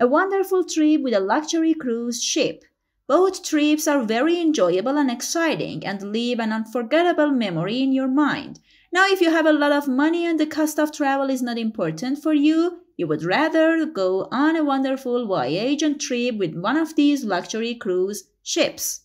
a wonderful trip with a luxury cruise ship. Both trips are very enjoyable and exciting and leave an unforgettable memory in your mind. Now, if you have a lot of money and the cost of travel is not important for you, you would rather go on a wonderful voyage and trip with one of these luxury cruise ships.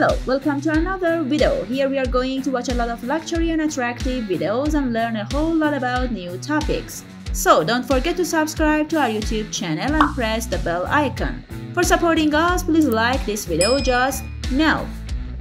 Hello, welcome to another video. Here we are going to watch a lot of luxury and attractive videos and learn a whole lot about new topics. So don't forget to subscribe to our YouTube channel and press the bell icon. For supporting us, please like this video just now.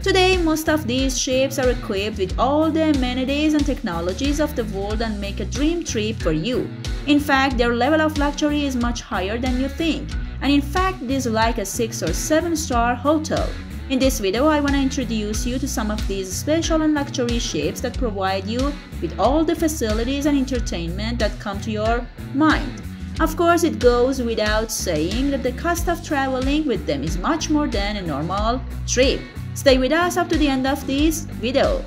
Today, most of these ships are equipped with all the amenities and technologies of the world and make a dream trip for you. In fact, their level of luxury is much higher than you think, and in fact, it is like a 6 or 7 star hotel. In this video, I want to introduce you to some of these special and luxury ships that provide you with all the facilities and entertainment that come to your mind. Of course, it goes without saying that the cost of traveling with them is much more than a normal trip. Stay with us up to the end of this video.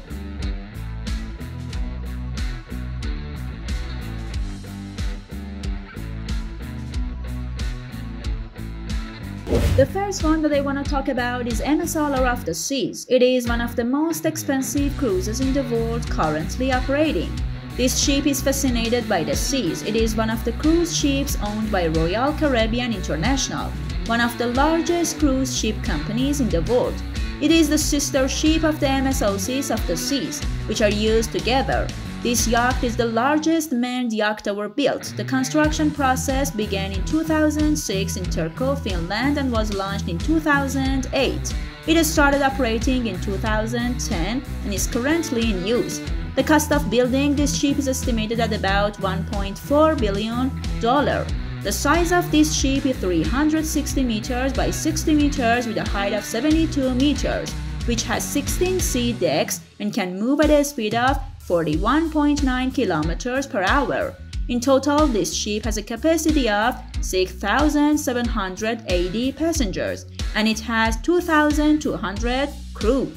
The first one that I want to talk about is MS of the Seas. It is one of the most expensive cruises in the world currently operating. This ship is fascinated by the seas. It is one of the cruise ships owned by Royal Caribbean International, one of the largest cruise ship companies in the world. It is the sister ship of the MS Oasis of the seas, which are used together. This yacht is the largest manned yacht ever built. The construction process began in 2006 in Turku, Finland and was launched in 2008. It has started operating in 2010 and is currently in use. The cost of building this ship is estimated at about $1.4 billion. The size of this ship is 360 meters by 60 meters with a height of 72 meters, which has 16 sea decks and can move at a speed of 41.9 kilometers per hour. In total, this ship has a capacity of 6,780 passengers and it has 2,200 crew.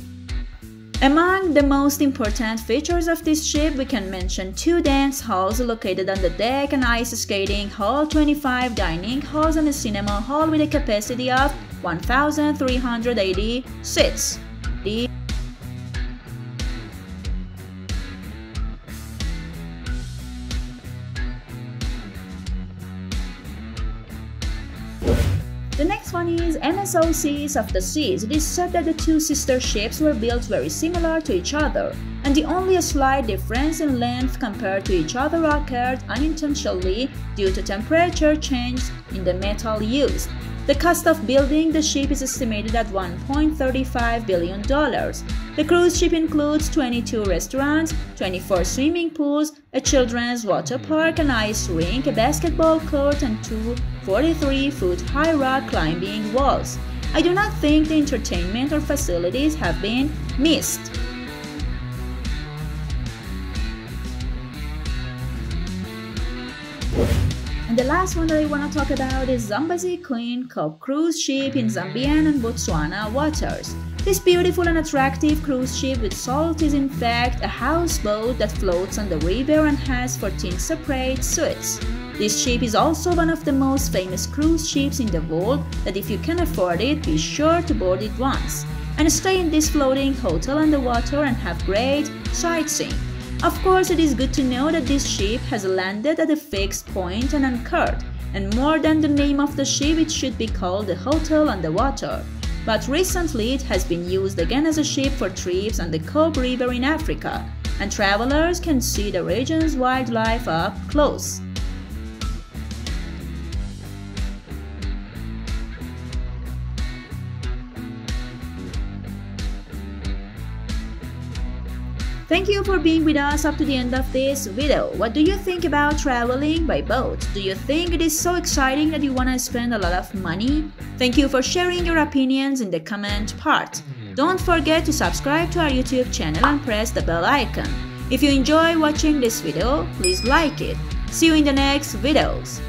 Among the most important features of this ship, we can mention two dance halls located on the deck, an ice skating hall, 25 dining halls, and a cinema hall with a capacity of 1,380 seats. The The next one is MS Oasis of the Seas. It is said that the two sister ships were built very similar to each other, and the only slight difference in length compared to each other occurred unintentionally due to temperature change in the metal used. The cost of building the ship is estimated at $1.35 billion. The cruise ship includes 22 restaurants, 24 swimming pools, a children's water park, an ice rink, a basketball court, and two 43-foot high rock climbing walls. I do not think the entertainment or facilities have been missed. And the last one that I want to talk about is Zambezi Queen Cope cruise ship in Zambian and Botswana waters. This beautiful and attractive cruise ship with salt is in fact a houseboat that floats on the river and has 14 separate suites. This ship is also one of the most famous cruise ships in the world that if you can afford it, be sure to board it once and stay in this floating hotel on the water and have great sightseeing. Of course, it is good to know that this ship has landed at a fixed point and anchored, and more than the name of the ship, it should be called the Hotel on the Water. But recently, it has been used again as a ship for trips on the Chobe River in Africa, and travelers can see the region's wildlife up close. Thank you for being with us up to the end of this video. What do you think about traveling by boat? Do you think it is so exciting that you want to spend a lot of money? Thank you for sharing your opinions in the comment part. Don't forget to subscribe to our YouTube channel and press the bell icon. If you enjoy watching this video, please like it. See you in the next videos.